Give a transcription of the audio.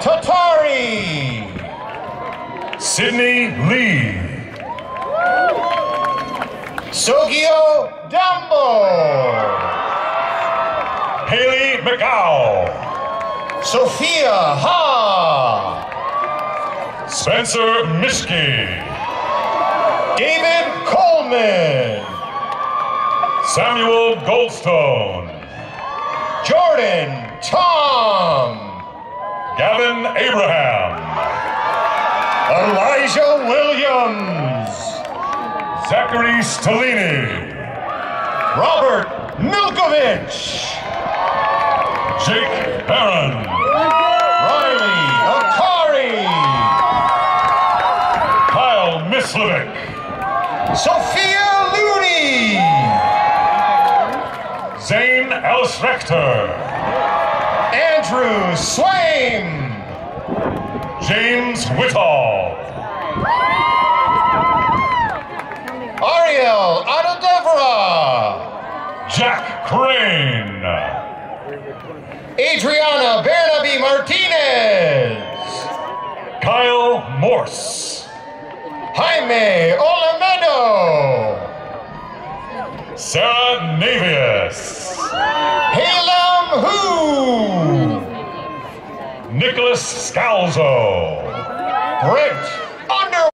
Tatari. Sydney Lee. Sogio Dambo. Haley McGow. Sophia Ha. Spencer Mishke. David Coleman. Samuel Goldstone. Jordan Tom. Gavin Abraham. Elijah Williams. Zachary Stellini. Robert Milkovich. Jake Barron. Riley Akari. Kyle Mislovic. Sophia Looney. Zane Ellis Rector. Andrew Swain. James Whittall. Ariel Adhidevara. Jack Crane. Adriana Bernabe Martinez. Kyle Morse. Jaime Olamedo. Sarah Navius. Nicholas Scalzo. Brent